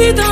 olvidar.